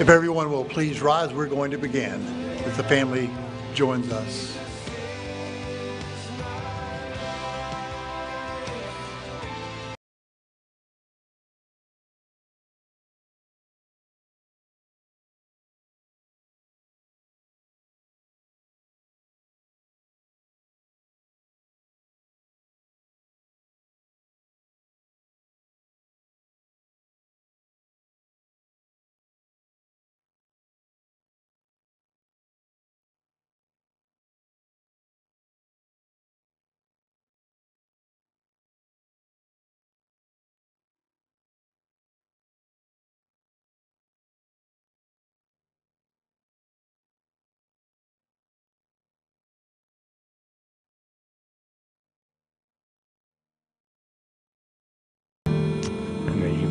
If everyone will please rise, we're going to begin if the family joins us.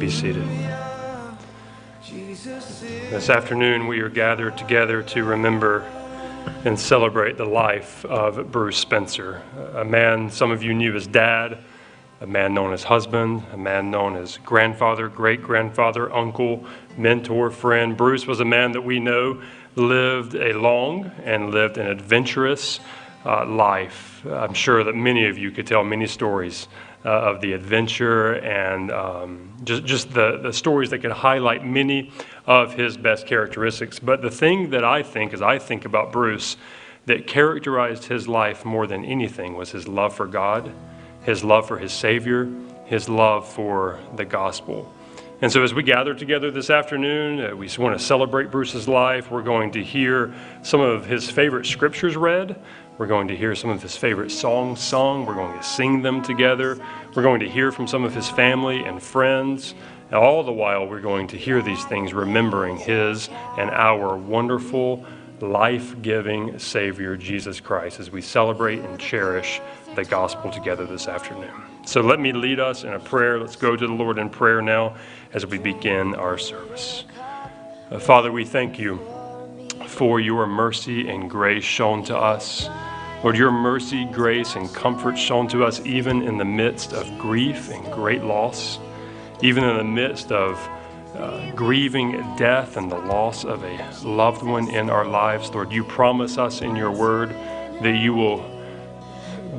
Be seated. This afternoon, we are gathered together to remember and celebrate the life of Bruce Spencer, a man some of you knew as dad, a man known as husband, a man known as grandfather, great grandfather, uncle, mentor, friend. Bruce was a man that we know lived a long and lived an adventurous uh, life. I'm sure that many of you could tell many stories uh, of the adventure and um, just, just the, the stories that can highlight many of his best characteristics. But the thing that I think, as I think about Bruce, that characterized his life more than anything was his love for God, his love for his Savior, his love for the gospel. And so, as we gather together this afternoon, uh, we want to celebrate Bruce's life. We're going to hear some of his favorite scriptures read. We're going to hear some of his favorite songs sung. We're going to sing them together. We're going to hear from some of his family and friends. And all the while, we're going to hear these things, remembering his and our wonderful, life giving Savior, Jesus Christ, as we celebrate and cherish the gospel together this afternoon. So let me lead us in a prayer. Let's go to the Lord in prayer now as we begin our service. Father, we thank you for your mercy and grace shown to us. Lord, your mercy, grace, and comfort shown to us even in the midst of grief and great loss, even in the midst of uh, grieving death and the loss of a loved one in our lives. Lord, you promise us in your word that you will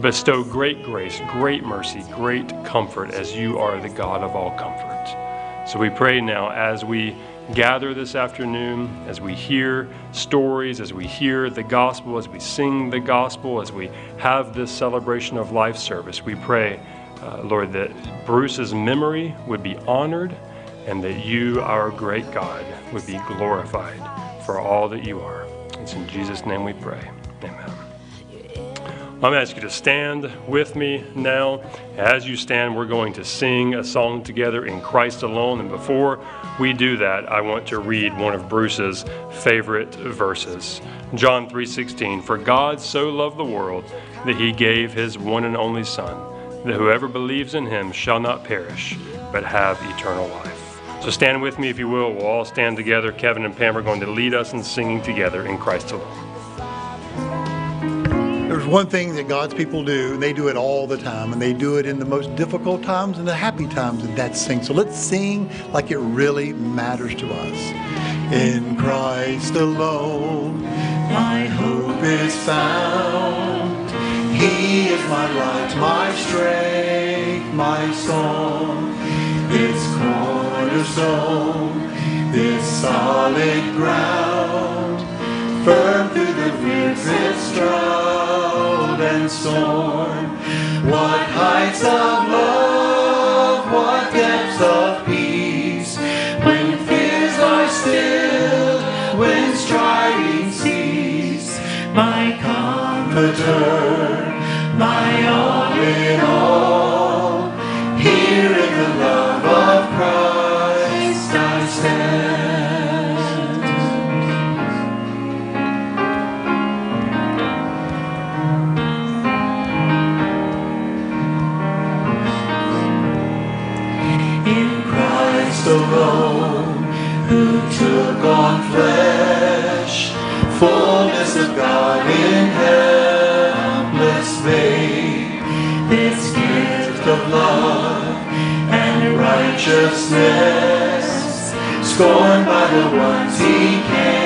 bestow great grace, great mercy, great comfort as you are the God of all comfort. So we pray now as we gather this afternoon, as we hear stories, as we hear the gospel, as we sing the gospel, as we have this celebration of life service, we pray, uh, Lord, that Bruce's memory would be honored and that you, our great God, would be glorified for all that you are. It's in Jesus' name we pray. I'm going to ask you to stand with me now. As you stand, we're going to sing a song together in Christ alone. And before we do that, I want to read one of Bruce's favorite verses. John 3:16, "For God so loved the world that he gave his one and only son, that whoever believes in him shall not perish, but have eternal life." So stand with me if you will. We'll all stand together. Kevin and Pam are going to lead us in singing together in Christ alone. There's one thing that God's people do, and they do it all the time, and they do it in the most difficult times and the happy times, and that's sing. So let's sing like it really matters to us. In Christ alone, my hope is found. He is my light, my strength, my song. This cornerstone, this solid ground, firm through the and drought and storm. What heights of love, what depths of peace, when fears are stilled, when striving cease, my comforter, my on flesh, fullness of God in helpless babe, this gift of love and righteousness, scorned by the ones he came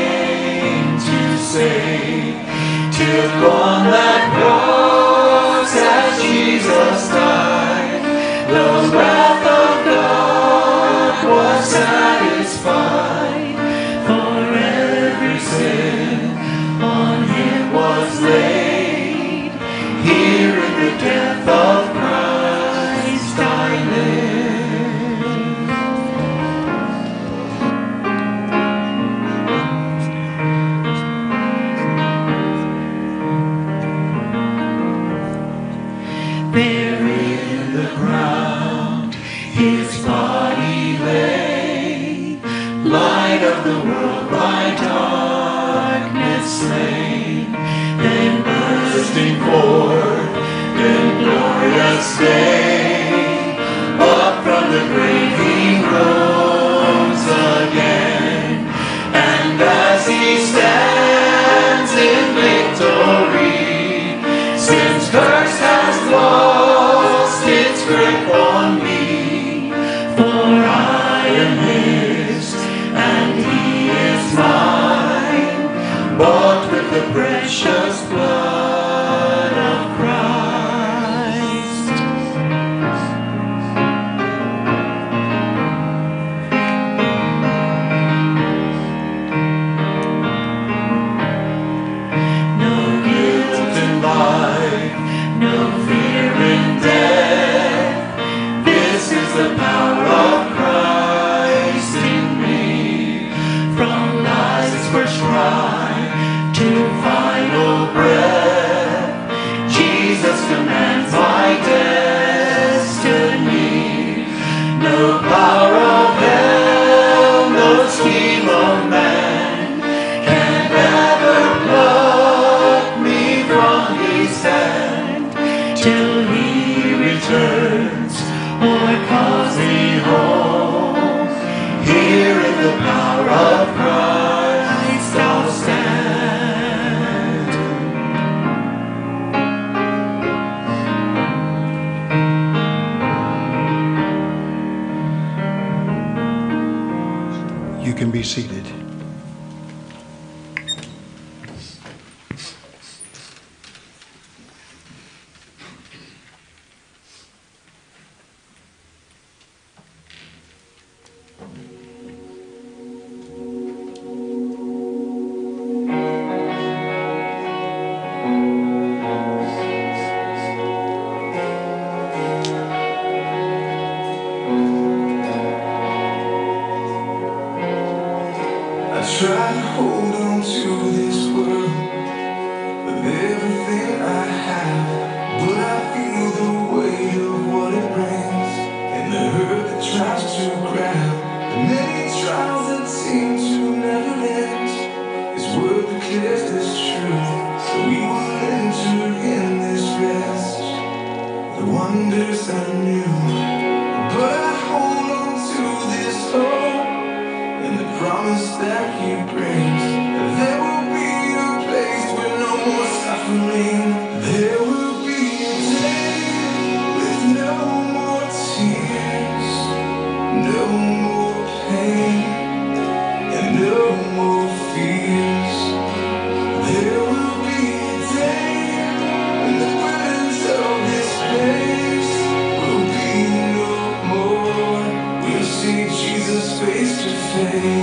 change.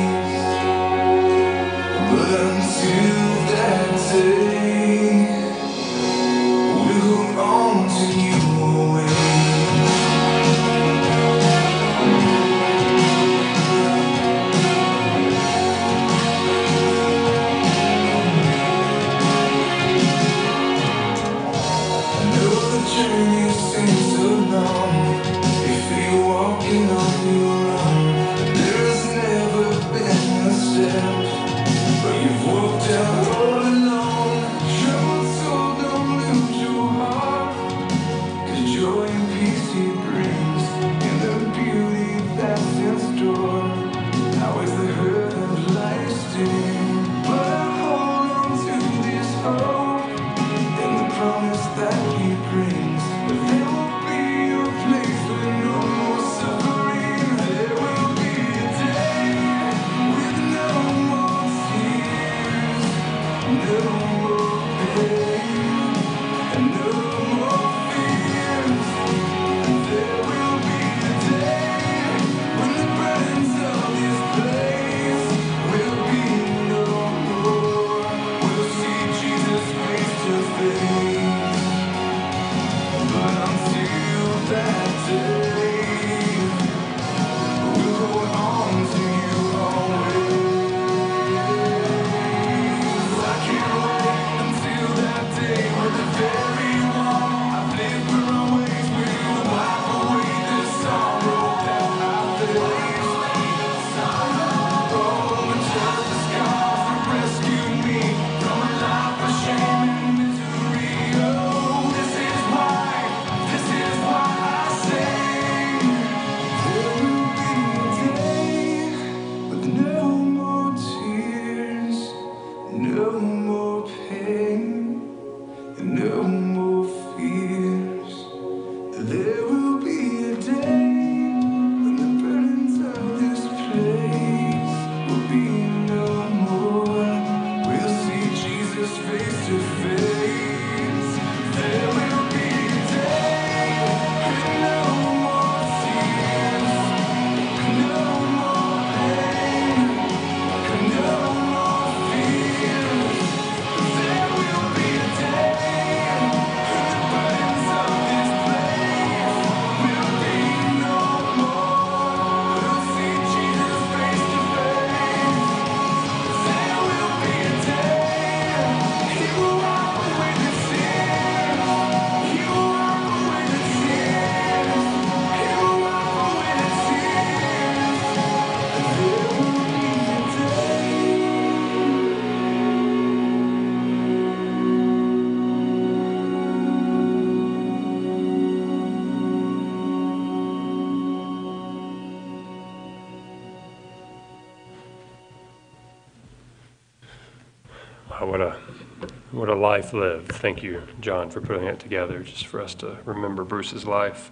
Life lived. Thank you, John, for putting it together, just for us to remember Bruce's life.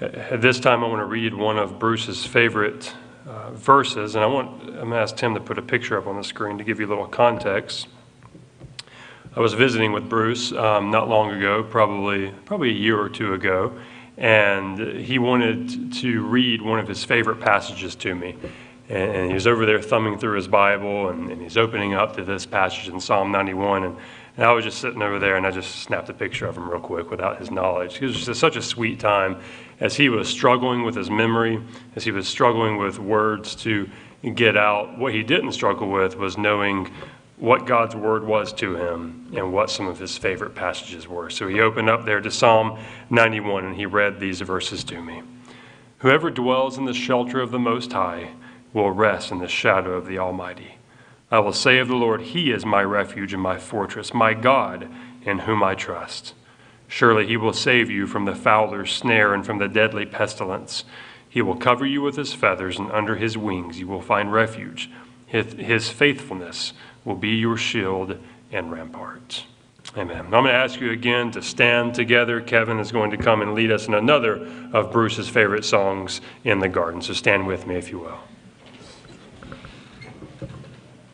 At this time, I want to read one of Bruce's favorite uh, verses, and I want I'm going to ask Tim to put a picture up on the screen to give you a little context. I was visiting with Bruce um, not long ago, probably probably a year or two ago, and he wanted to read one of his favorite passages to me. And, and he was over there thumbing through his Bible, and, and he's opening up to this passage in Psalm 91. And, and I was just sitting over there, and I just snapped a picture of him real quick without his knowledge. It was just such a sweet time as he was struggling with his memory, as he was struggling with words to get out. What he didn't struggle with was knowing what God's word was to him and what some of his favorite passages were. So he opened up there to Psalm 91 and he read these verses to me. Whoever dwells in the shelter of the Most High will rest in the shadow of the Almighty. I will say of the Lord, He is my refuge and my fortress, my God in whom I trust. Surely He will save you from the fowler's snare and from the deadly pestilence. He will cover you with His feathers, and under His wings you will find refuge. His faithfulness will be your shield and rampart. Amen. I'm going to ask you again to stand together. Kevin is going to come and lead us in another of Bruce's favorite songs in the garden. So stand with me, if you will. I come to the garden alone while the dew is still on the roses and the voice I hear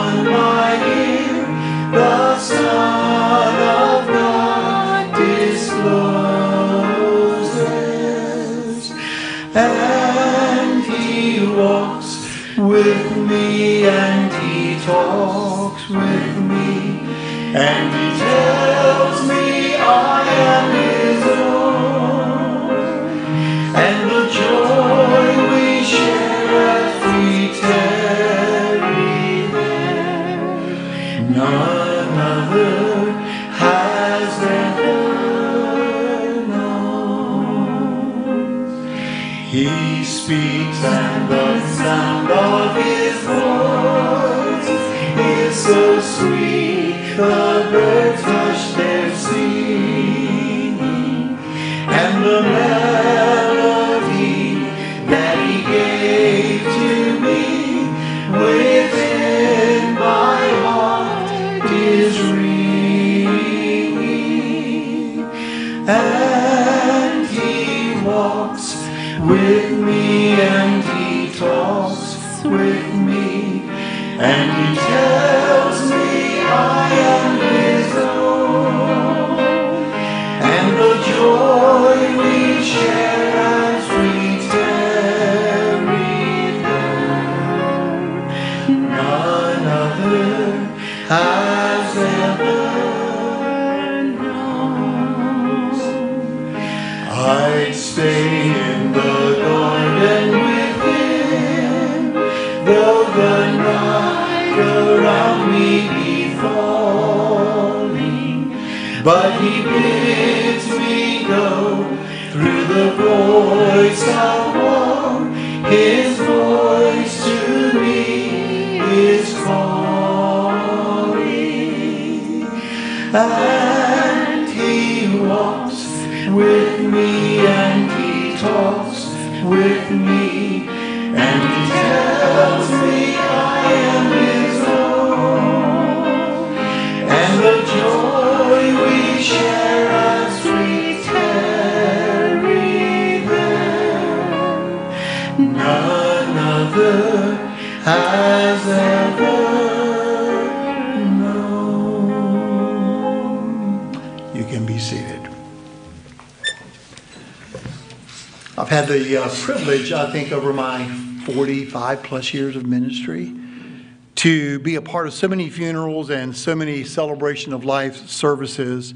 and he talks with me and he tells he speaks and the sound of his voice is so sweet. The birds I've had the uh, privilege, I think, over my 45 plus years of ministry to be a part of so many funerals and so many celebration of life services.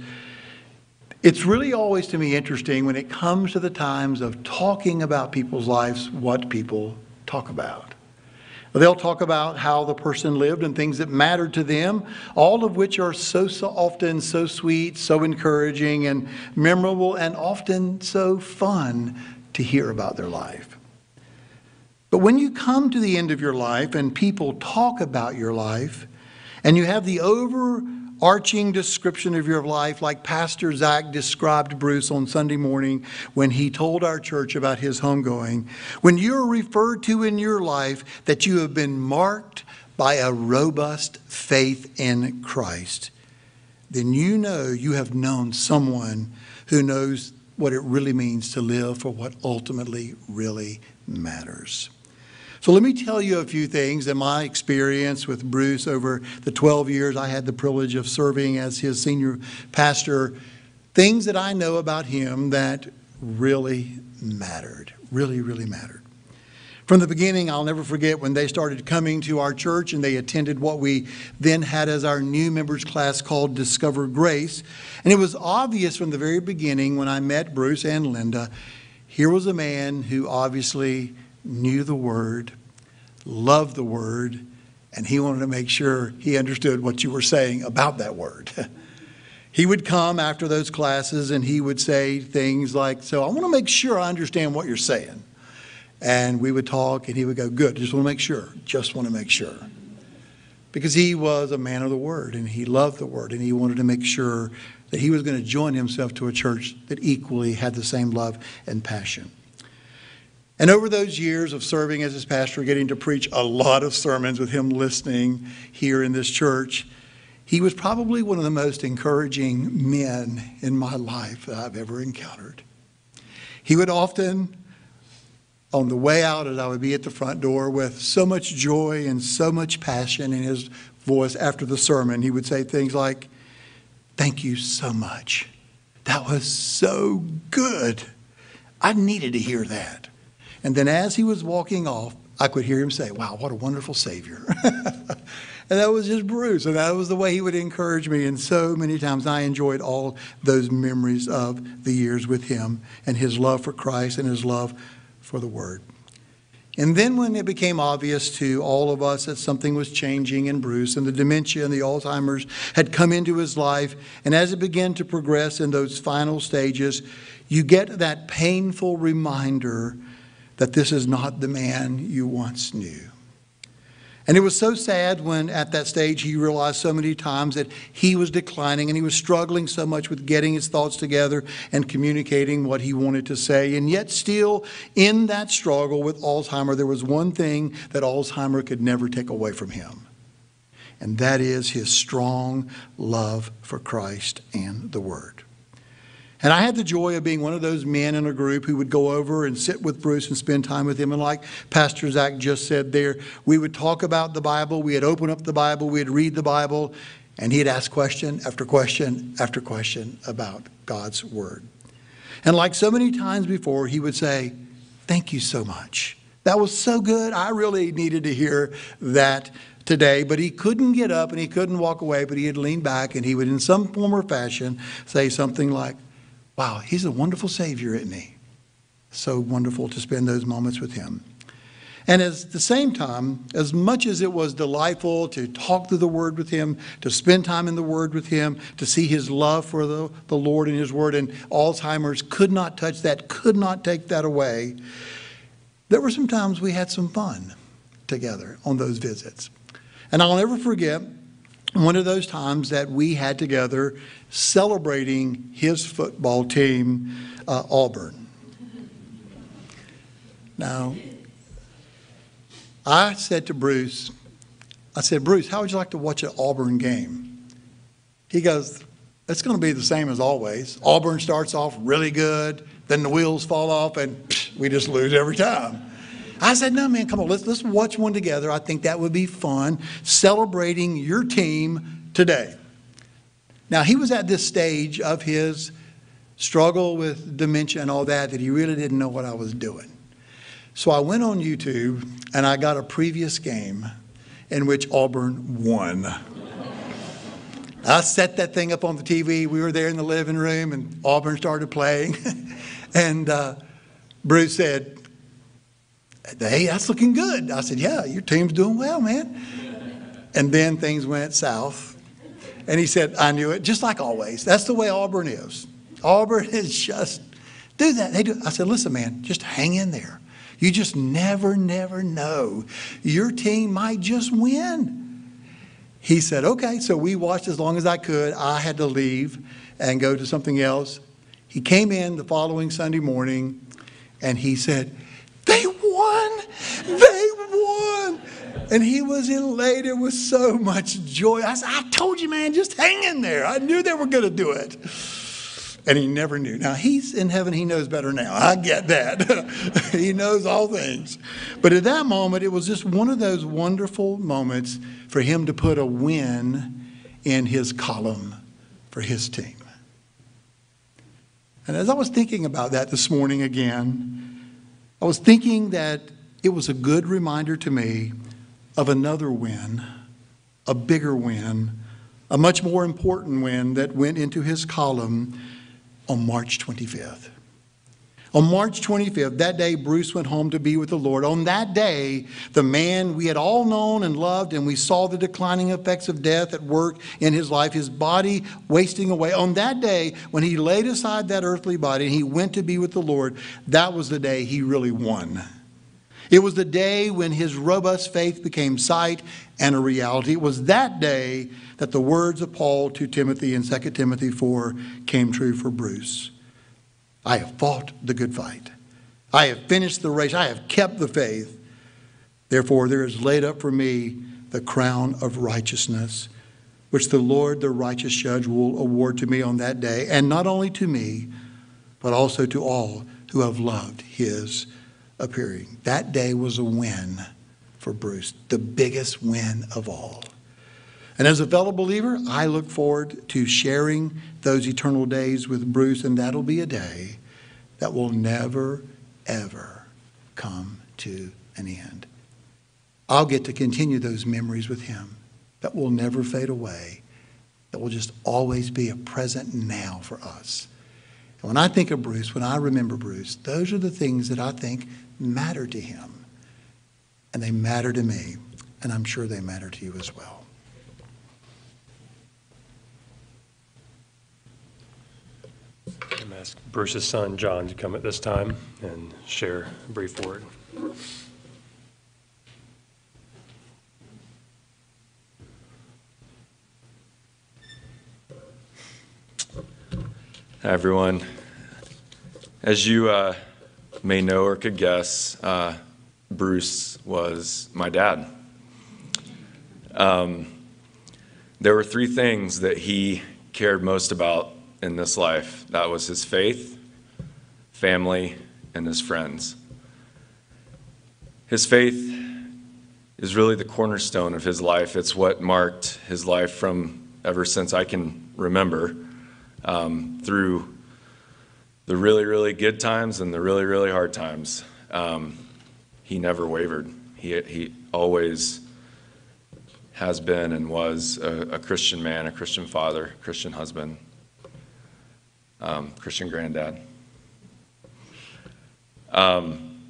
It's really always to me interesting when it comes to the times of talking about people's lives, what people talk about. They'll talk about how the person lived and things that mattered to them, all of which are so, so often so sweet, so encouraging, and memorable, and often so fun to hear about their life. But when you come to the end of your life and people talk about your life, and you have the overarching description of your life, like Pastor Zach described Bruce on Sunday morning when he told our church about his homegoing, when you're referred to in your life that you have been marked by a robust faith in Christ, then you know you have known someone who knows what it really means to live for what ultimately really matters. So let me tell you a few things in my experience with Bruce over the 12 years I had the privilege of serving as his senior pastor, things that I know about him that really mattered, really, really mattered. From the beginning, I'll never forget when they started coming to our church and they attended what we then had as our new members class called Discover Grace. And it was obvious from the very beginning when I met Bruce and Linda, here was a man who obviously knew the Word, loved the Word, and he wanted to make sure he understood what you were saying about that Word. he would come after those classes and he would say things like, So I want to make sure I understand what you're saying. And we would talk, and he would go, Good, just want to make sure, just want to make sure. Because he was a man of the Word, and he loved the Word, and he wanted to make sure that he was going to join himself to a church that equally had the same love and passion. And over those years of serving as his pastor, getting to preach a lot of sermons with him listening here in this church, he was probably one of the most encouraging men in my life that I've ever encountered. He would often, on the way out, as I would be at the front door with so much joy and so much passion in his voice after the sermon, he would say things like, Thank you so much. That was so good. I needed to hear that. And then as he was walking off, I could hear him say, Wow, what a wonderful Savior. and that was just Bruce. And that was the way he would encourage me. And so many times I enjoyed all those memories of the years with him and his love for Christ and his love for the Word. And then when it became obvious to all of us that something was changing in Bruce and the dementia and the Alzheimer's had come into his life, and as it began to progress in those final stages, you get that painful reminder that this is not the man you once knew. And it was so sad when at that stage he realized so many times that he was declining and he was struggling so much with getting his thoughts together and communicating what he wanted to say. And yet, still in that struggle with Alzheimer, there was one thing that Alzheimer could never take away from him, and that is his strong love for Christ and the Word. And I had the joy of being one of those men in a group who would go over and sit with Bruce and spend time with him. And like Pastor Zach just said there, we would talk about the Bible, we'd open up the Bible, we'd read the Bible, and he'd ask question after question after question about God's Word. And like so many times before, he would say, Thank you so much. That was so good. I really needed to hear that today, but he couldn't get up and he couldn't walk away, but he'd lean back and he would, in some form or fashion, say something like, Wow, he's a wonderful Savior, isn't he? So wonderful to spend those moments with him. And at the same time, as much as it was delightful to talk through the Word with him, to spend time in the Word with him, to see his love for the, the Lord and his Word, and Alzheimer's could not touch that, could not take that away, there were some times we had some fun together on those visits. And I'll never forget one of those times that we had together celebrating his football team, uh, Auburn. Now, I said to Bruce, I said, Bruce, how would you like to watch an Auburn game? He goes, it's going to be the same as always. Auburn starts off really good, then the wheels fall off, and psh, we just lose every time. I said, no, man, come on, let's, let's watch one together. I think that would be fun, celebrating your team today. Now, he was at this stage of his struggle with dementia and all that that he really didn't know what I was doing. So I went on YouTube and I got a previous game in which Auburn won. I set that thing up on the TV. We were there in the living room and Auburn started playing. and uh, Bruce said, Hey, that's looking good. I said, Yeah, your team's doing well, man. And then things went south. And he said, I knew it, just like always. That's the way Auburn is. Auburn is just, do that. They do. I said, Listen, man, just hang in there. You just never, never know. Your team might just win. He said, Okay. So we watched as long as I could. I had to leave and go to something else. He came in the following Sunday morning and he said, They won! They won! And he was elated with so much joy. I said, I told you, man, just hang in there. I knew they were going to do it. And he never knew. Now, he's in heaven, he knows better now. I get that. he knows all things. But at that moment, it was just one of those wonderful moments for him to put a win in his column for his team. And as I was thinking about that this morning again, I was thinking that it was a good reminder to me of another win, a bigger win, a much more important win that went into his column on March 25th. On March 25th, that day, Bruce went home to be with the Lord. On that day, the man we had all known and loved, and we saw the declining effects of death at work in his life, his body wasting away. On that day, when he laid aside that earthly body and he went to be with the Lord, that was the day he really won. It was the day when his robust faith became sight and a reality. It was that day that the words of Paul to Timothy in 2 Timothy 4 came true for Bruce. I have fought the good fight. I have finished the race. I have kept the faith. Therefore, there is laid up for me the crown of righteousness, which the Lord, the righteous judge, will award to me on that day, and not only to me, but also to all who have loved his appearing. That day was a win for Bruce, the biggest win of all. And as a fellow believer, I look forward to sharing those eternal days with Bruce, and that'll be a day that will never, ever come to an end. I'll get to continue those memories with him that will never fade away, that will just always be a present now for us. And when I think of Bruce, when I remember Bruce, those are the things that I think matter to him. And they matter to me, and I'm sure they matter to you as well. I'm going to ask Bruce's son, John, to come at this time and share a brief word. Hi, everyone. As you uh, may know or could guess, uh, Bruce was my dad. Um, there were three things that he cared most about in this life that was his faith, family, and his friends. His faith is really the cornerstone of his life. It's what marked his life from ever since I can remember um, through the really, really good times and the really, really hard times. Um, he never wavered. He, he always has been and was a, a Christian man, a Christian father, Christian husband, um, Christian granddad. Um,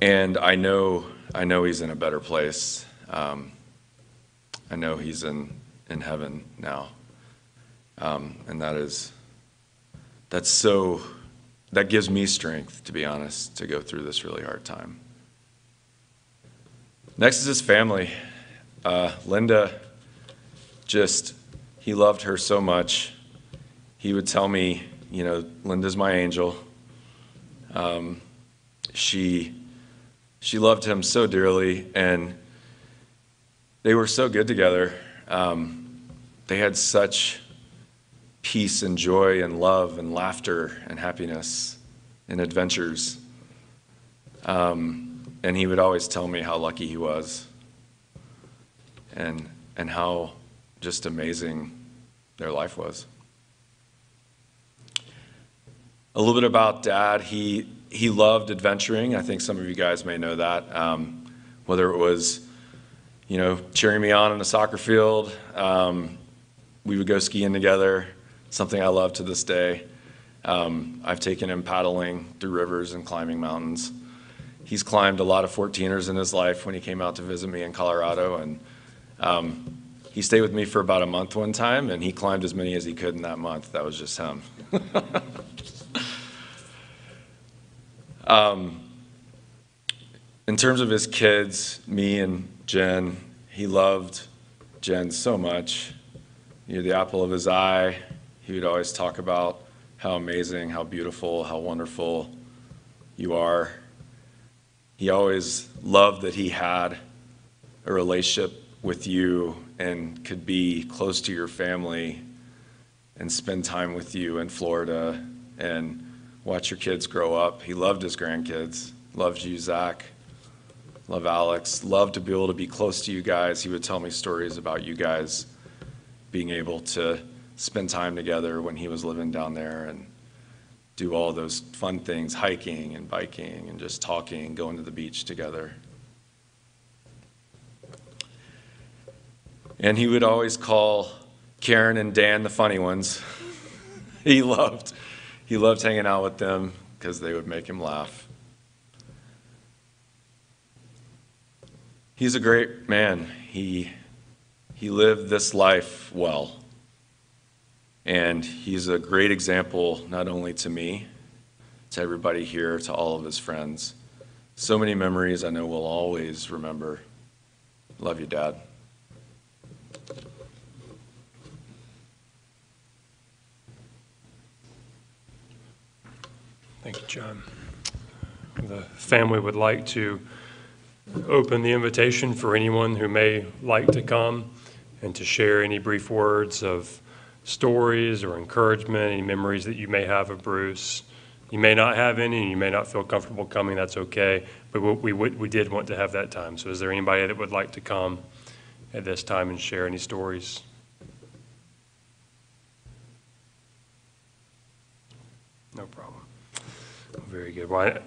and I know, I know he's in a better place. Um, I know he's in, in heaven now. Um, and that is, that's so, that gives me strength, to be honest, to go through this really hard time. Next is his family. Uh, Linda, just, he loved her so much. He would tell me, you know, Linda's my angel. Um, she, she loved him so dearly, and they were so good together. Um, they had such peace and joy and love and laughter and happiness and adventures. Um, and he would always tell me how lucky he was and, and how just amazing their life was. A little bit about dad. He, he loved adventuring. I think some of you guys may know that. Um, whether it was, you know, cheering me on in a soccer field, um, we would go skiing together, something I love to this day. Um, I've taken him paddling through rivers and climbing mountains. he's climbed a lot of 14ers in his life when he came out to visit me in Colorado. And um, he stayed with me for about a month one time, and he climbed as many as he could in that month. That was just him. um, in terms of his kids, me and Jen, he loved Jen so much. You're the apple of his eye. He would always talk about how amazing, how beautiful, how wonderful you are. He always loved that he had a relationship with you and could be close to your family and spend time with you in Florida and watch your kids grow up. He loved his grandkids, loved you, Zach, loved Alex, loved to be able to be close to you guys. He would tell me stories about you guys being able to spend time together when he was living down there and do all those fun things, hiking and biking and just talking, going to the beach together. And he would always call Karen and Dan the funny ones. he loved he loved hanging out with them because they would make him laugh. He's a great man. He he lived this life well. And he's a great example, not only to me, to everybody here, to all of his friends. So many memories I know we'll always remember. Love you, Dad. Thank you, John. The family would like to open the invitation for anyone who may like to come and to share any brief words of stories or encouragement, any memories that you may have of Bruce. You may not have any, and you may not feel comfortable coming, that's okay, but we, we, we did want to have that time. So is there anybody that would like to come at this time and share any stories? No problem. Very good. Well, I-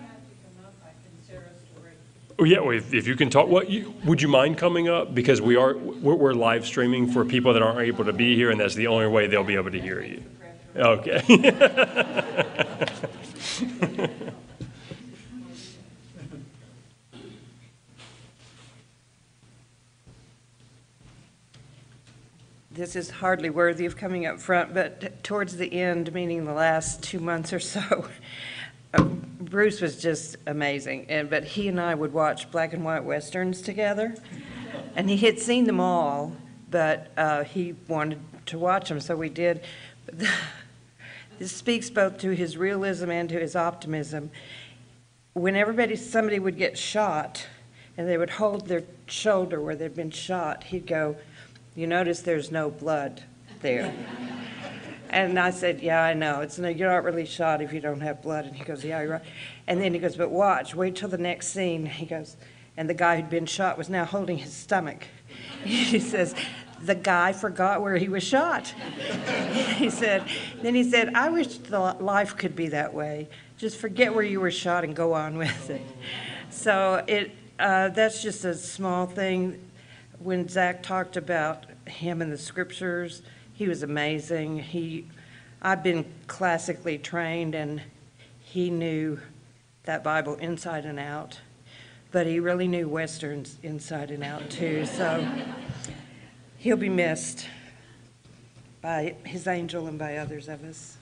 Oh, yeah, well, if, if you can talk, what, you, would you mind coming up? Because we are, we're, we're live streaming for people that aren't able to be here, and that's the only way they'll be able to hear you. Okay. This is hardly worthy of coming up front, but towards the end, meaning the last two months or so, Bruce was just amazing. And, but he and I would watch black and white westerns together. And he had seen them all, but uh, he wanted to watch them, so we did. This speaks both to his realism and to his optimism. When everybody, somebody would get shot, and they would hold their shoulder where they'd been shot, he'd go, "You notice there's no blood there." And I said, "Yeah, I know. It's no, you're not really shot if you don't have blood." And he goes, "Yeah, you're right." And then he goes, "But watch, wait till the next scene." He goes, and the guy who'd been shot was now holding his stomach. He says, "The guy forgot where he was shot." He said, then he said, "I wish the life could be that way. Just forget where you were shot and go on with it." So it, uh, that's just a small thing. When Zach talked about him and the scriptures, he was amazing. He, I've been classically trained, and he knew that Bible inside and out. But he really knew westerns inside and out too. So he'll be missed by his angel and by others of us.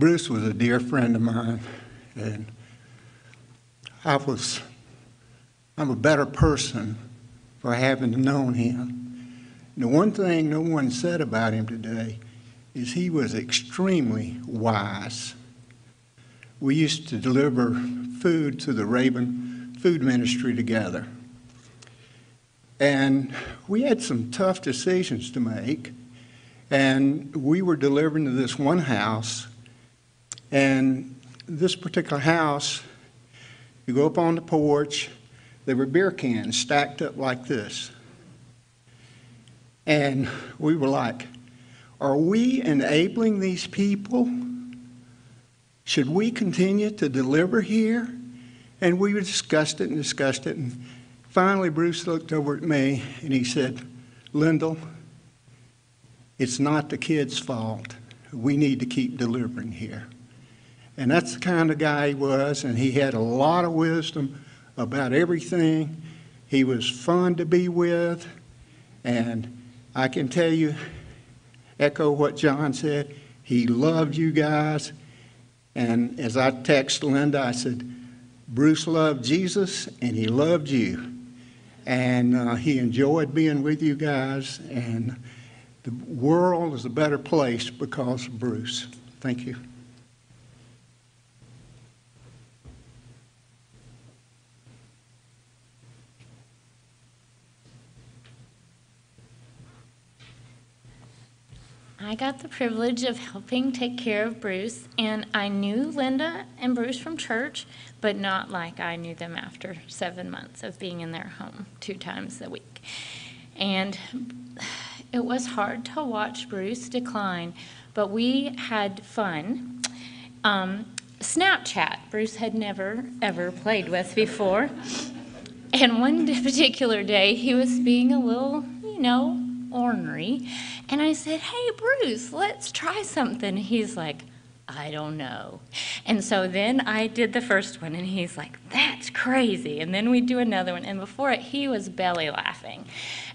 Bruce was a dear friend of mine, and I was, I'm a better person for having known him. The one thing no one said about him today is he was extremely wise. We used to deliver food to the Raven Food Ministry together. And we had some tough decisions to make. And we were delivering to this one house and this particular house, you go up on the porch, there were beer cans stacked up like this. And we were like, are we enabling these people should we continue to deliver here? And we discussed it and discussed it, and finally Bruce looked over at me and he said, Lyndall, it's not the kid's fault. We need to keep delivering here. And that's the kind of guy he was, and he had a lot of wisdom about everything. He was fun to be with, and I can tell you, echo what John said, he loved you guys. And as I texted Linda, I said, Bruce loved Jesus and he loved you. And uh, he enjoyed being with you guys, and the world is a better place because of Bruce. Thank you. I got the privilege of helping take care of Bruce, and I knew Linda and Bruce from church, but not like I knew them after seven months of being in their home two times a week. And it was hard to watch Bruce decline, but we had fun. Um, Snapchat, Bruce had never, ever played with before. And one particular day, he was being a little, you know, ornery. And I said, Hey, Bruce, let's try something. He's like, I don't know. And so then I did the first one, and he's like, That's crazy. And then we'd do another one. And before it, he was belly laughing.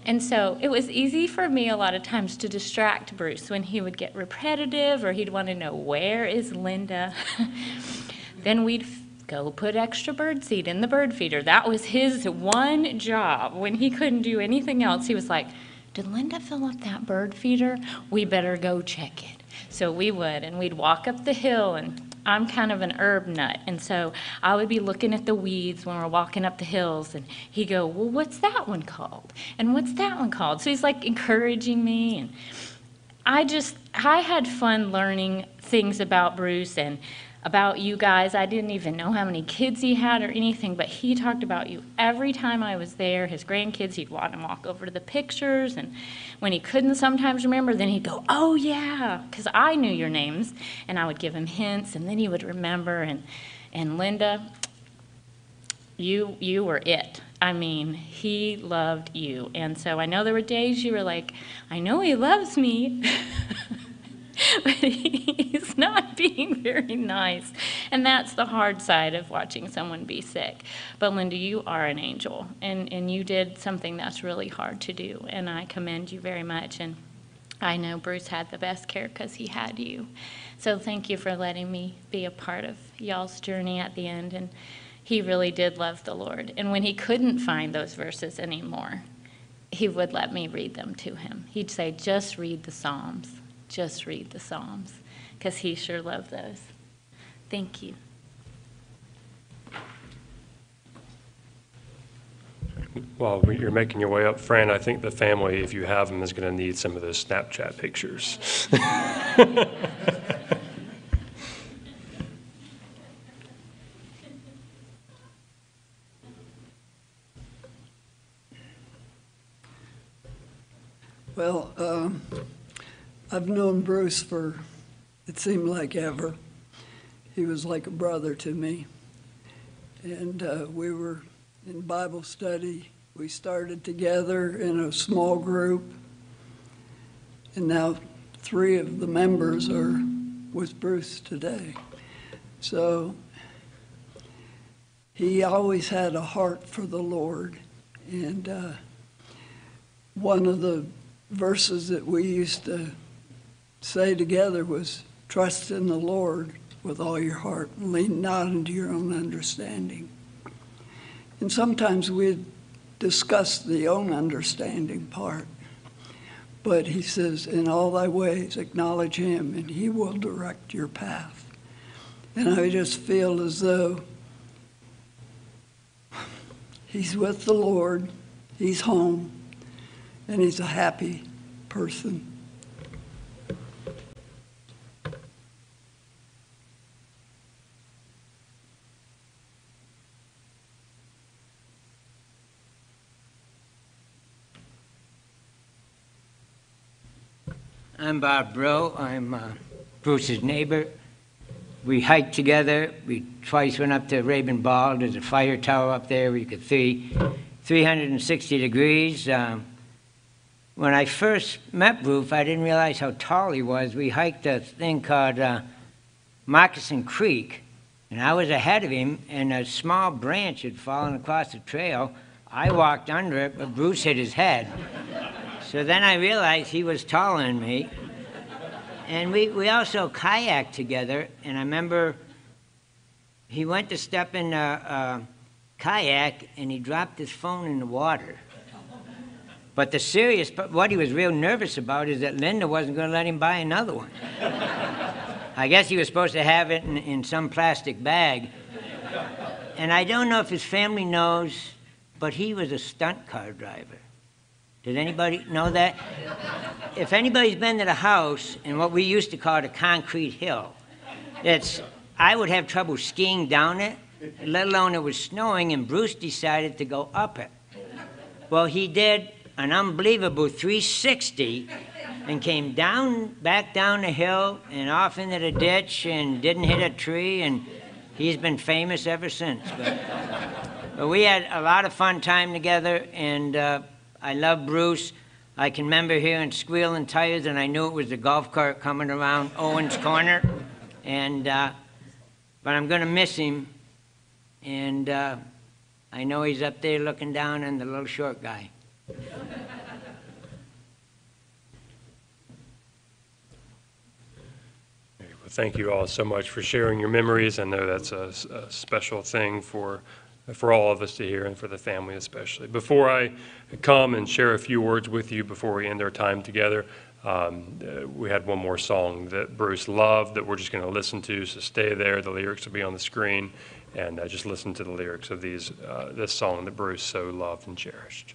And so it was easy for me a lot of times to distract Bruce when he would get repetitive or he'd want to know, Where is Linda? then we'd go put extra bird seed in the bird feeder. That was his one job. When he couldn't do anything else, he was like, did Linda fill up that bird feeder? We better go check it. So we would, and we'd walk up the hill, and I'm kind of an herb nut, and so I would be looking at the weeds when we're walking up the hills, and he'd go, Well, what's that one called? And what's that one called? So he's like encouraging me, and I just, I had fun learning things about Bruce and about you guys. I didn't even know how many kids he had or anything, but he talked about you every time I was there. His grandkids, he'd want to walk over to the pictures, and when he couldn't sometimes remember, then he'd go, "Oh yeah," because I knew your names, and I would give him hints, and then he would remember. And and Linda, you you were it. I mean, he loved you, and so I know there were days you were like, "I know he loves me." but he's not being very nice. And that's the hard side of watching someone be sick. But Linda, you are an angel, and, and you did something that's really hard to do, and I commend you very much. And I know Bruce had the best care because he had you. So thank you for letting me be a part of y'all's journey at the end. And he really did love the Lord. And when he couldn't find those verses anymore, he would let me read them to him. He'd say, just read the Psalms just read the Psalms because he sure loved those. Thank you. While you're making your way up, Fran, I think the family, if you have them, is going to need some of those Snapchat pictures. Well, um, I've known Bruce for, it seemed like ever. He was like a brother to me. And uh, we were in Bible study. We started together in a small group. And now three of the members are with Bruce today. So he always had a heart for the Lord. And uh, one of the verses that we used to say together was trust in the Lord with all your heart and lean not into your own understanding. And sometimes we discuss the own understanding part. But he says, in all thy ways, acknowledge him, and he will direct your path. And I just feel as though he's with the Lord, he's home, and he's a happy person. I'm Bob Bro. I'm uh, Bruce's neighbor. we hiked together. We twice went up to Rabun Bald. There's a fire tower up there where you could see 360 degrees. Um, when I first met Bruce, I didn't realize how tall he was. We hiked a thing called uh, Moccasin Creek, and I was ahead of him, and a small branch had fallen across the trail. I walked under it, but Bruce hit his head. So then I realized he was taller than me. And we, we also kayaked together, and I remember he went to step in a, a kayak and he dropped his phone in the water. But the serious, but what he was real nervous about is that Linda wasn't going to let him buy another one. I guess he was supposed to have it in, in some plastic bag. And I don't know if his family knows, but he was a stunt car driver. Did anybody know that? If anybody's been to the house in what we used to call the concrete hill, it's I would have trouble skiing down it, let alone it was snowing, and Bruce decided to go up it. Well, he did an unbelievable 360 and came down, back down the hill and off into the ditch and didn't hit a tree, and he's been famous ever since. But, but we had a lot of fun time together, and uh, I love Bruce. I can remember hearing squealing tires, and I knew it was the golf cart coming around Owens Corner. And uh, but I'm going to miss him, and uh, I know he's up there looking down on the little short guy. Thank you all so much for sharing your memories. I know that's a, a special thing for, for all of us to hear and for the family especially. Before I come and share a few words with you before we end our time together, um, uh, we had one more song that Bruce loved that we're just going to listen to. So stay there. The lyrics will be on the screen, and uh, just listen to the lyrics of these uh, this song that Bruce so loved and cherished.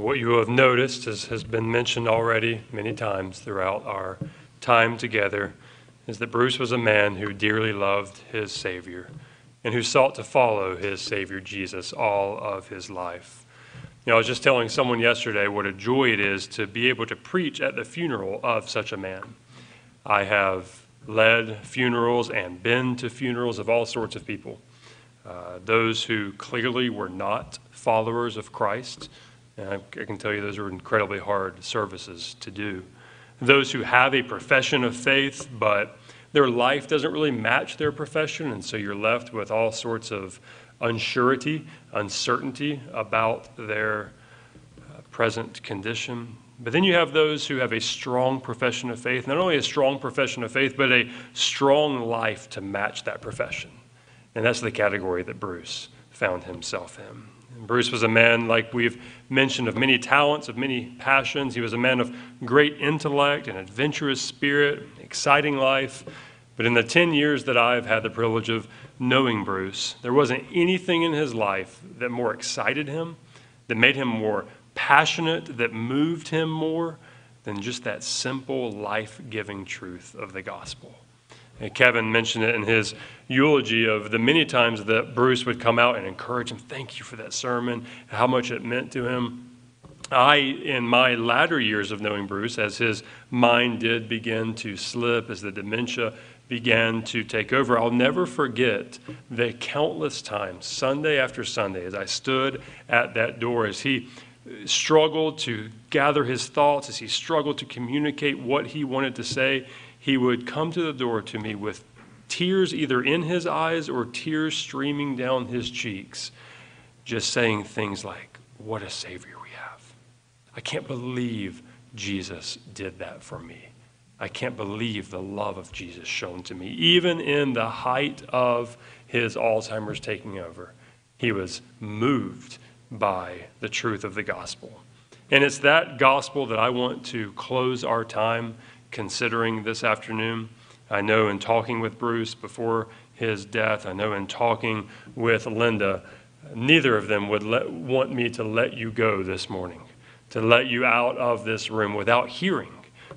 What you have noticed as has been mentioned already many times throughout our time together is that Bruce was a man who dearly loved his Savior and who sought to follow his Savior Jesus all of his life. You know, I was just telling someone yesterday what a joy it is to be able to preach at the funeral of such a man. I have led funerals and been to funerals of all sorts of people. Uh, those who clearly were not followers of Christ. And I, I can tell you those are incredibly hard services to do. Those who have a profession of faith, but their life doesn't really match their profession, and so you're left with all sorts of unsurety, uncertainty about their uh, present condition. But then you have those who have a strong profession of faith, not only a strong profession of faith, but a strong life to match that profession. And that's the category that Bruce found himself in. Bruce was a man, like we've mentioned, of many talents, of many passions. He was a man of great intellect, an adventurous spirit, exciting life. But in the 10 years that I've had the privilege of knowing Bruce, there wasn't anything in his life that more excited him, that made him more passionate, that moved him more than just that simple, life giving truth of the gospel. And Kevin mentioned it in his eulogy of the many times that Bruce would come out and encourage him, thank you for that sermon, how much it meant to him. I, in my latter years of knowing Bruce, as his mind did begin to slip, as the dementia began to take over, I'll never forget the countless times, Sunday after Sunday, as I stood at that door, as he struggled to gather his thoughts, as he struggled to communicate what he wanted to say, he would come to the door to me with tears either in his eyes or tears streaming down his cheeks, just saying things like, What a Savior we have. I can't believe Jesus did that for me. I can't believe the love of Jesus shown to me. Even in the height of his Alzheimer's taking over, he was moved by the truth of the gospel. And it's that gospel that I want to close our time considering this afternoon. I know in talking with Bruce before his death, I know in talking with Linda, neither of them would let, want me to let you go this morning, to let you out of this room without hearing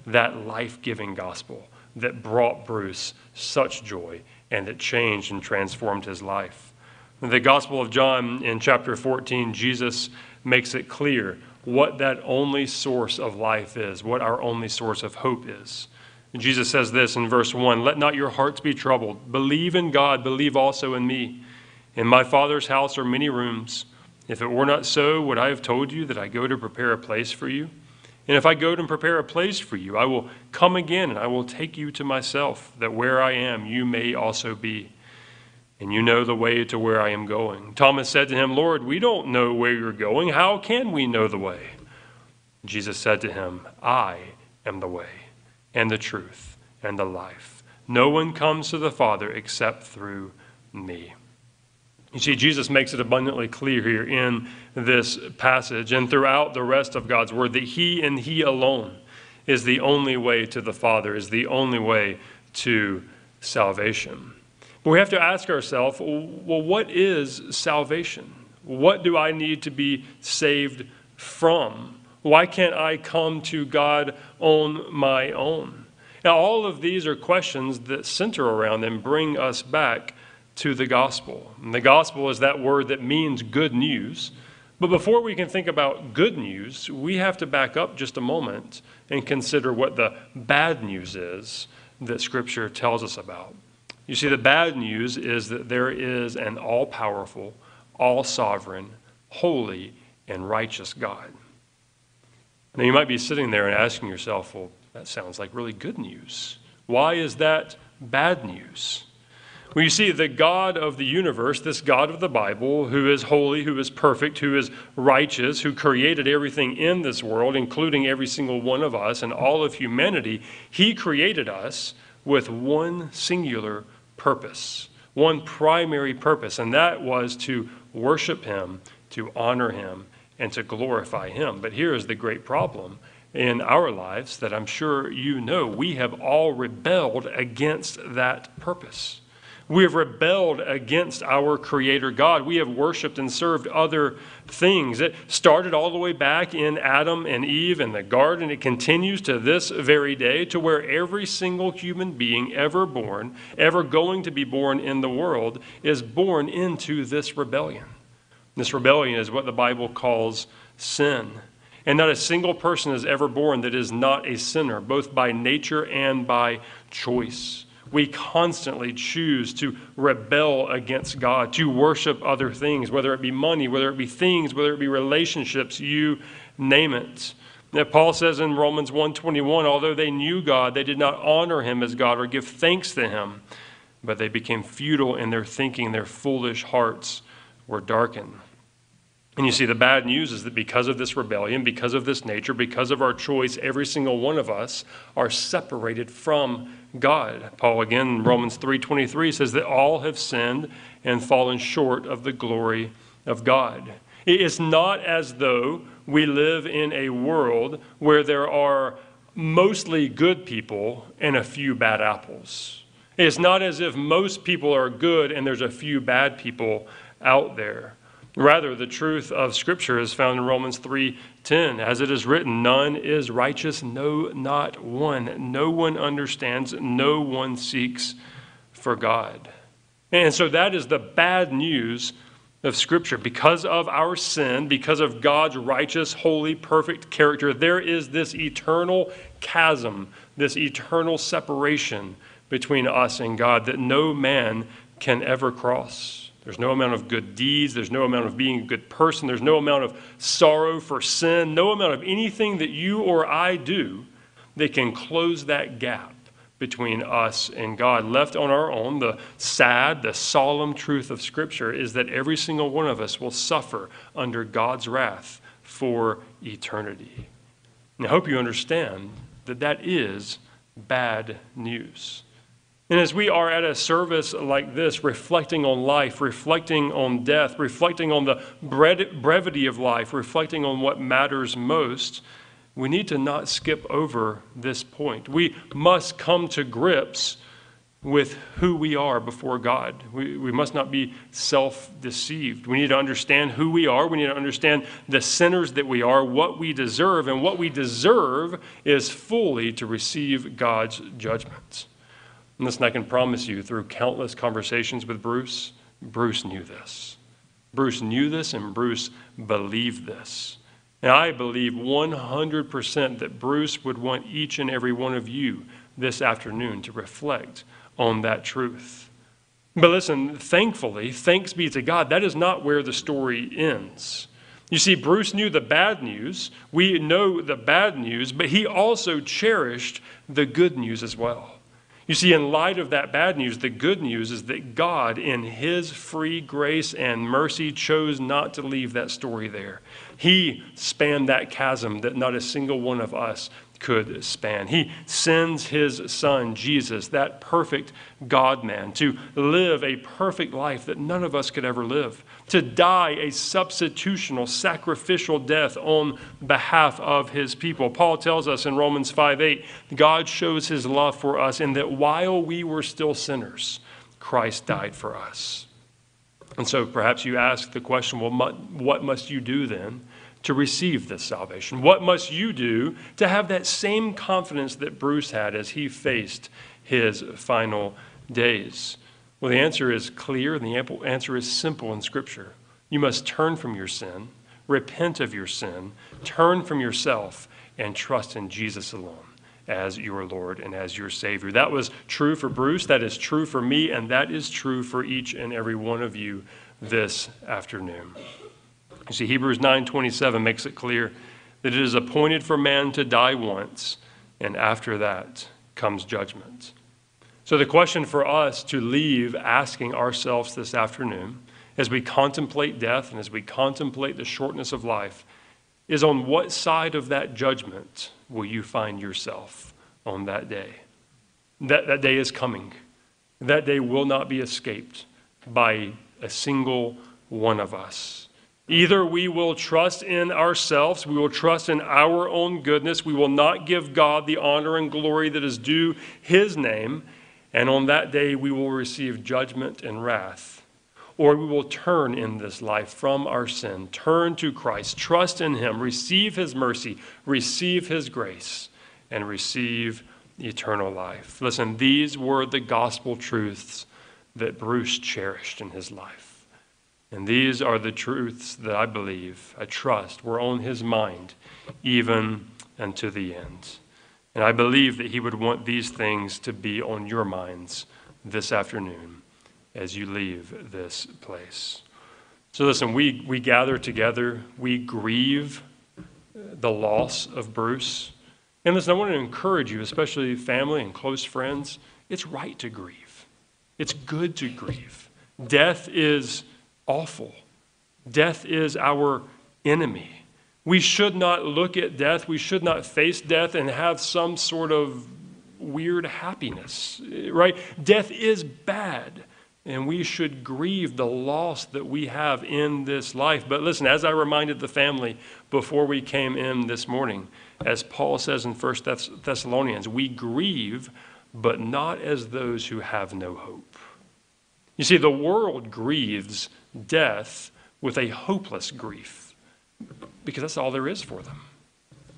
that life giving gospel that brought Bruce such joy and that changed and transformed his life. In the Gospel of John, in chapter 14, Jesus makes it clear what that only source of life is, what our only source of hope is. And Jesus says this in verse 1 Let not your hearts be troubled. Believe in God, believe also in me. In my Father's house are many rooms. If it were not so, would I have told you that I go to prepare a place for you? And if I go to prepare a place for you, I will come again and I will take you to myself, that where I am, you may also be. And you know the way to where I am going. Thomas said to him, Lord, we don't know where you're going. How can we know the way? Jesus said to him, I am the way and the truth and the life. No one comes to the Father except through me. You see, Jesus makes it abundantly clear here in this passage and throughout the rest of God's word that He and He alone is the only way to the Father, is the only way to salvation. But we have to ask ourselves well, what is salvation? What do I need to be saved from? Why can't I come to God on my own? Now, all of these are questions that center around and bring us back to the gospel. And the gospel is that word that means good news. But before we can think about good news, we have to back up just a moment and consider what the bad news is that Scripture tells us about. You see, the bad news is that there is an all powerful, all sovereign, holy, and righteous God. Now, you might be sitting there and asking yourself, well, that sounds like really good news. Why is that bad news? Well, you see, the God of the universe, this God of the Bible, who is holy, who is perfect, who is righteous, who created everything in this world, including every single one of us and all of humanity, he created us with one singular purpose, one primary purpose, and that was to worship him, to honor him, and to glorify him. But here is the great problem in our lives that I'm sure you know. We have all rebelled against that purpose. We have rebelled against our Creator God. We have worshiped and served other things. It started all the way back in Adam and Eve in the garden. It continues to this very day, to where every single human being ever born, ever going to be born in the world, is born into this rebellion. This rebellion is what the Bible calls sin. And not a single person is ever born that is not a sinner, both by nature and by choice. We constantly choose to rebel against God, to worship other things, whether it be money, whether it be things, whether it be relationships, you name it. Now, Paul says in Romans 1:21, although they knew God, they did not honor him as God or give thanks to him, but they became futile in their thinking, their foolish hearts were darkened. And you see, the bad news is that because of this rebellion, because of this nature, because of our choice, every single one of us are separated from God. Paul again in Romans 3:23 says that all have sinned and fallen short of the glory of God. It's not as though we live in a world where there are mostly good people and a few bad apples. It's not as if most people are good and there's a few bad people out there. Rather, the truth of Scripture is found in Romans 3:10, as it is written, "None is righteous, no, not one. No one understands, no one seeks for God." And so that is the bad news of Scripture. Because of our sin, because of God's righteous, holy, perfect character, there is this eternal chasm, this eternal separation between us and God that no man can ever cross. There's no amount of good deeds. There's no amount of being a good person. There's no amount of sorrow for sin. No amount of anything that you or I do that can close that gap between us and God. Left on our own, the sad, the solemn truth of Scripture is that every single one of us will suffer under God's wrath for eternity. And I hope you understand that that is bad news. And as we are at a service like this, reflecting on life, reflecting on death, reflecting on the brevity of life, reflecting on what matters most, we need to not skip over this point. We must come to grips with who we are before God. We, we must not be self deceived. We need to understand who we are. We need to understand the sinners that we are, what we deserve, and what we deserve is fully to receive God's judgments. And listen, I can promise you through countless conversations with Bruce, Bruce knew this. Bruce knew this and Bruce believed this. And I believe 100% that Bruce would want each and every one of you this afternoon to reflect on that truth. But listen, thankfully, thanks be to God, that is not where the story ends. You see, Bruce knew the bad news. We know the bad news, but he also cherished the good news as well. You see, in light of that bad news, the good news is that God, in His free grace and mercy, chose not to leave that story there. He spanned that chasm that not a single one of us could span. He sends his son, Jesus, that perfect God man, to live a perfect life that none of us could ever live, to die a substitutional, sacrificial death on behalf of his people. Paul tells us in Romans 5 8, God shows his love for us in that while we were still sinners, Christ died for us. And so perhaps you ask the question well, what must you do then? to receive this salvation? What must you do to have that same confidence that Bruce had as he faced his final days? Well, the answer is clear and the ample answer is simple in Scripture. You must turn from your sin, repent of your sin, turn from yourself, and trust in Jesus alone as your Lord and as your Savior. That was true for Bruce, that is true for me, and that is true for each and every one of you this afternoon. You see, Hebrews 9:27 makes it clear that it is appointed for man to die once, and after that comes judgment. So, the question for us to leave asking ourselves this afternoon, as we contemplate death and as we contemplate the shortness of life, is on what side of that judgment will you find yourself on that day? That, that day is coming. That day will not be escaped by a single one of us. Either we will trust in ourselves, we will trust in our own goodness, we will not give God the honor and glory that is due his name, and on that day we will receive judgment and wrath. Or we will turn in this life from our sin, turn to Christ, trust in him, receive his mercy, receive his grace, and receive eternal life. Listen, these were the gospel truths that Bruce cherished in his life. And these are the truths that I believe, I trust, were on his mind even unto the end. And I believe that he would want these things to be on your minds this afternoon as you leave this place. So, listen, we, we gather together, we grieve the loss of Bruce. And listen, I want to encourage you, especially family and close friends, it's right to grieve. It's good to grieve. Death is awful, death is our enemy. We should not look at death, we should not face death and have some sort of weird happiness, right? Death is bad. And we should grieve the loss that we have in this life. But listen, as I reminded the family before we came in this morning, as Paul says in 1 Thessalonians, we grieve, but not as those who have no hope. You see, the world grieves death with a hopeless grief because that's all there is for them.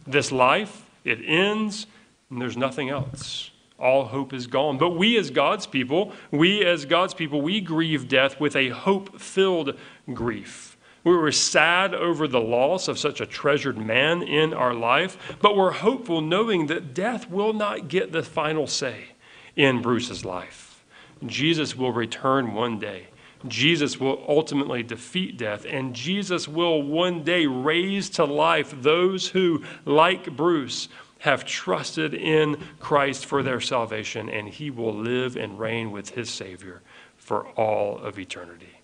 This life, it ends, and there's nothing else. All hope is gone. But we, as God's people, we, as God's people, we grieve death with a hope filled grief. We were sad over the loss of such a treasured man in our life, but we're hopeful knowing that death will not get the final say in Bruce's life. Jesus will return one day. Jesus will ultimately defeat death, and Jesus will one day raise to life those who, like Bruce, have trusted in Christ for their salvation, and he will live and reign with his Savior for all of eternity.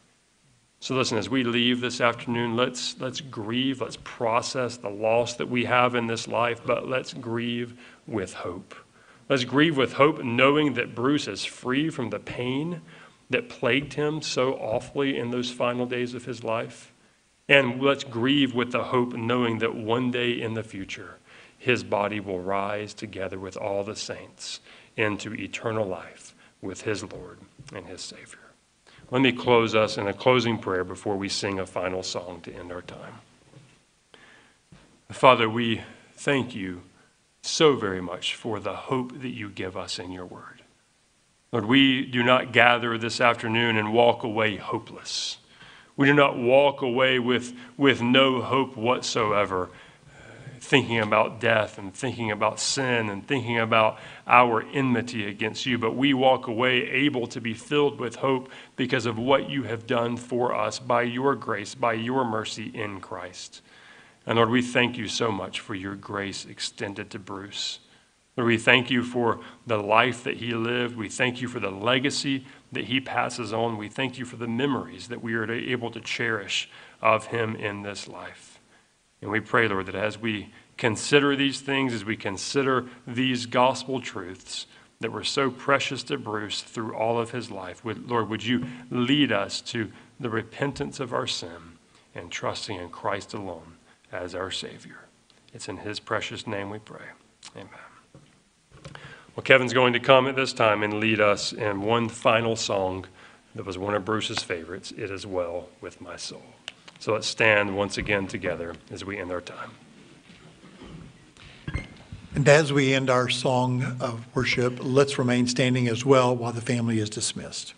So listen, as we leave this afternoon, let's, let's grieve, let's process the loss that we have in this life, but let's grieve with hope. Let's grieve with hope, knowing that Bruce is free from the pain that plagued him so awfully in those final days of his life. And let's grieve with the hope, knowing that one day in the future, his body will rise together with all the saints into eternal life with his Lord and his Savior. Let me close us in a closing prayer before we sing a final song to end our time. Father, we thank you so very much for the hope that you give us in your word. Lord, we do not gather this afternoon and walk away hopeless. We do not walk away with, with no hope whatsoever, uh, thinking about death and thinking about sin and thinking about our enmity against you. But we walk away able to be filled with hope because of what you have done for us by your grace, by your mercy in Christ. And Lord, we thank you so much for your grace extended to Bruce. Lord, we thank you for the life that he lived. We thank you for the legacy that he passes on. We thank you for the memories that we are able to cherish of him in this life. And we pray, Lord, that as we consider these things, as we consider these gospel truths that were so precious to Bruce through all of his life, would, Lord, would you lead us to the repentance of our sin and trusting in Christ alone as our Savior? It's in his precious name we pray. Amen. Well, Kevin's going to come at this time and lead us in one final song that was one of Bruce's favorites, It Is Well With My Soul. So let's stand once again together as we end our time. And as we end our song of worship, let's remain standing as well while the family is dismissed.